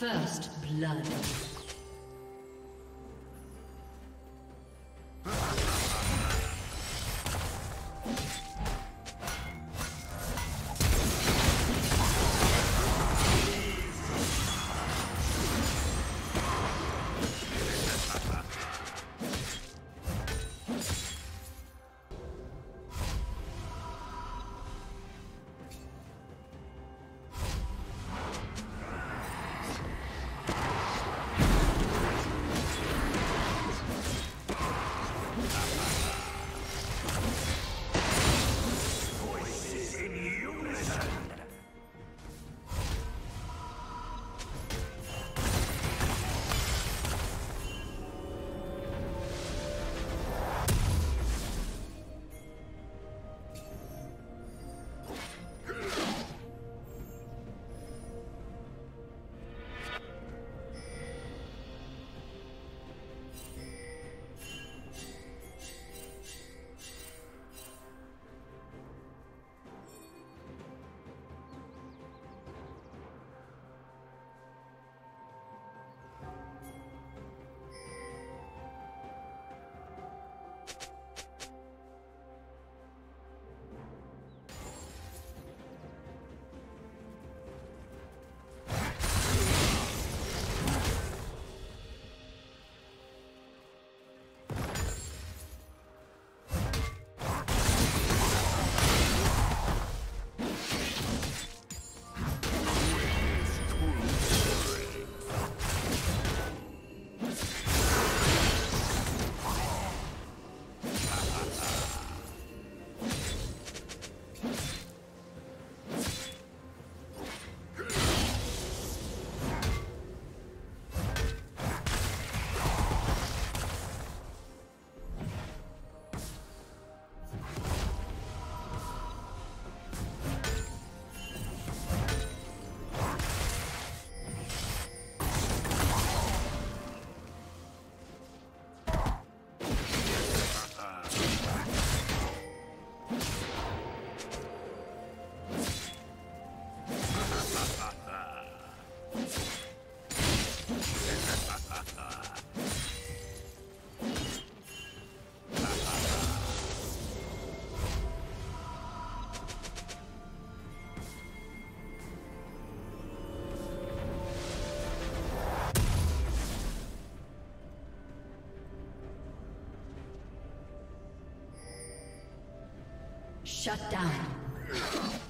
First blood. Shut down.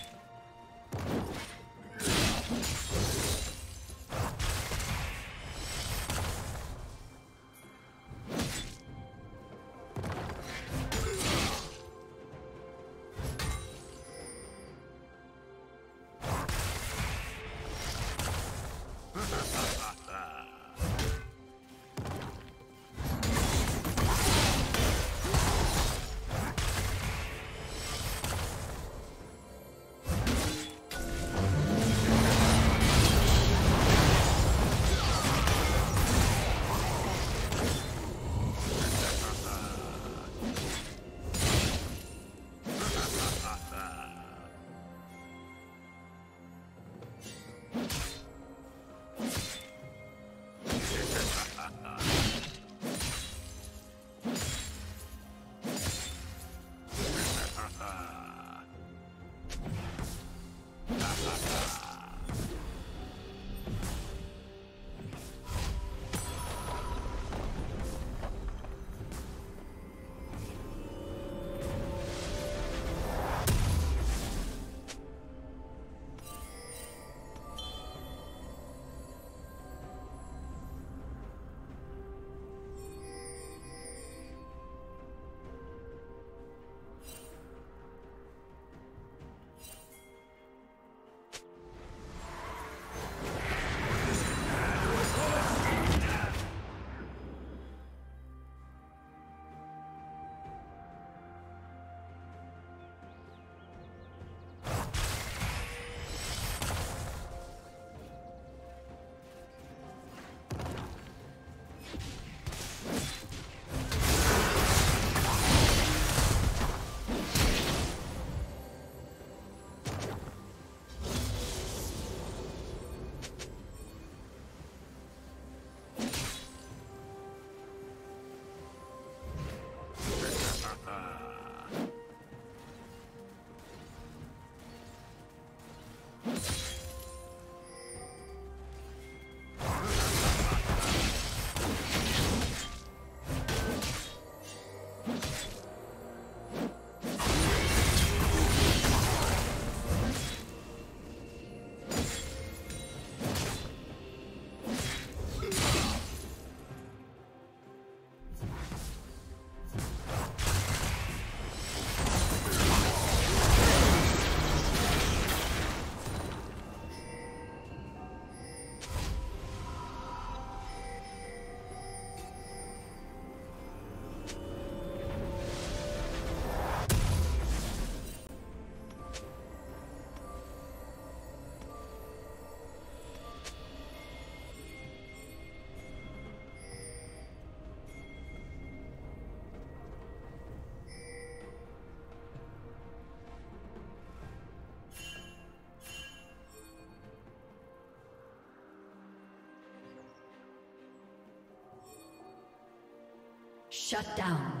Shut down.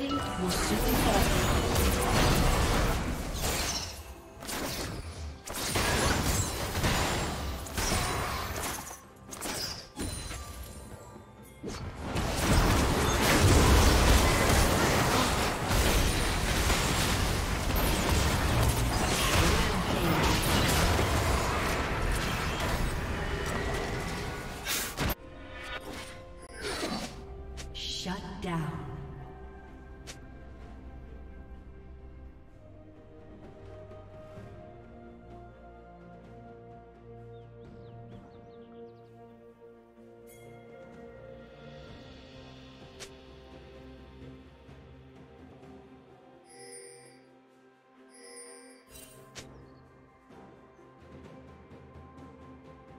我十分在乎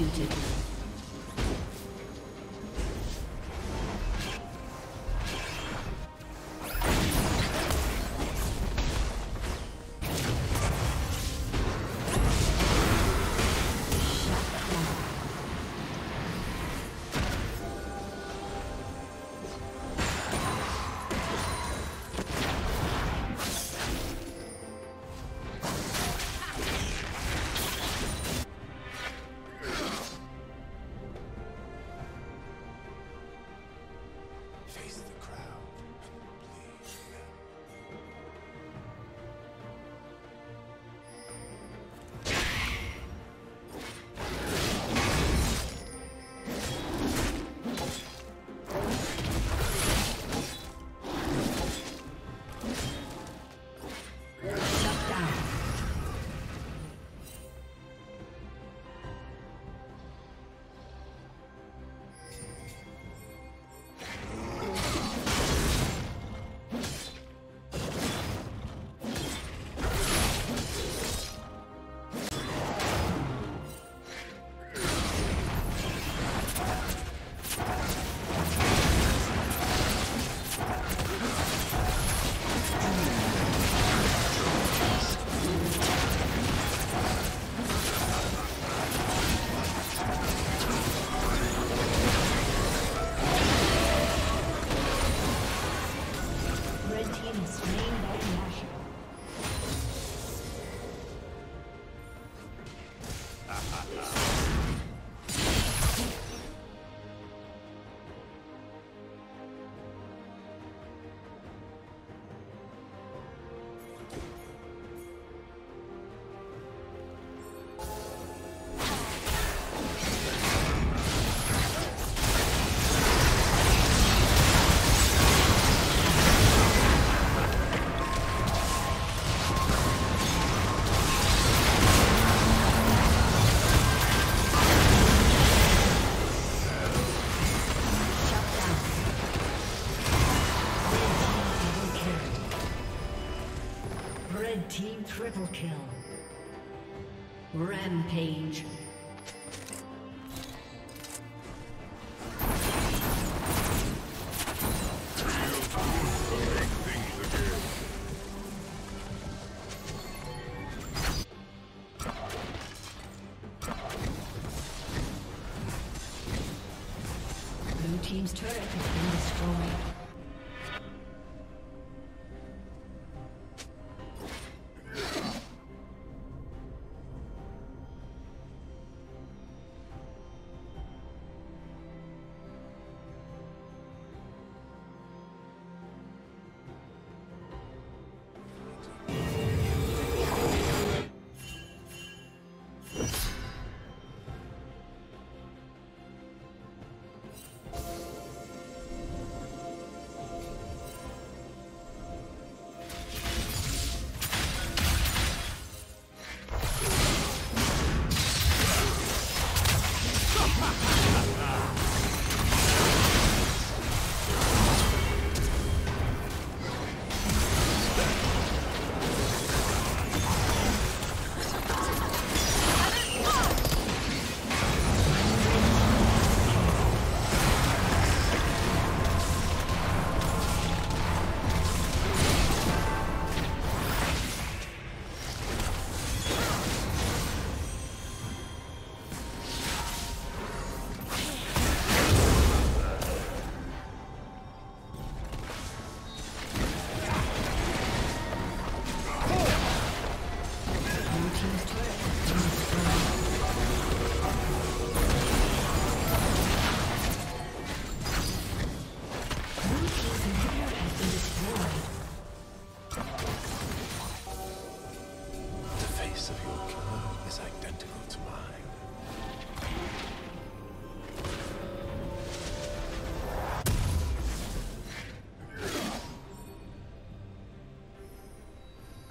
Executed. Triple kill. Rampage. Blue Team's turret has been destroyed.